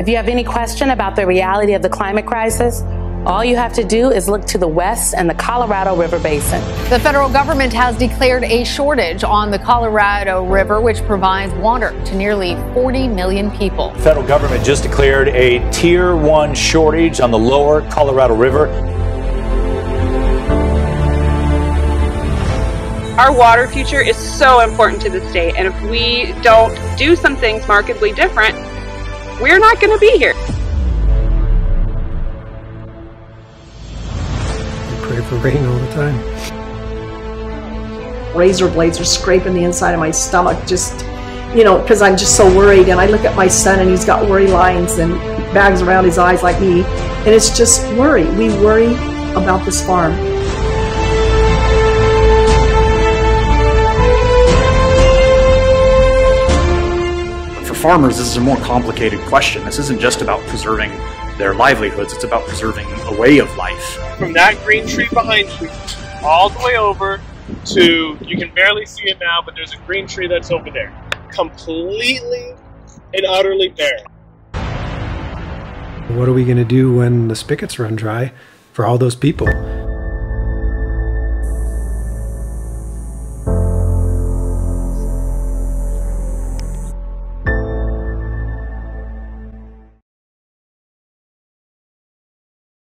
If you have any question about the reality of the climate crisis, all you have to do is look to the west and the Colorado River Basin. The federal government has declared a shortage on the Colorado River, which provides water to nearly 40 million people. The federal government just declared a tier one shortage on the lower Colorado River. Our water future is so important to the state, and if we don't do some things markedly different, we're not going to be here. We pray for rain all the time. Razor blades are scraping the inside of my stomach just, you know, because I'm just so worried. And I look at my son and he's got worry lines and bags around his eyes like me. And it's just worry. We worry about this farm. Farmers, this is a more complicated question. This isn't just about preserving their livelihoods. It's about preserving a way of life. From that green tree behind you, all the way over to, you can barely see it now, but there's a green tree that's over there. Completely and utterly bare. What are we going to do when the spigots run dry for all those people?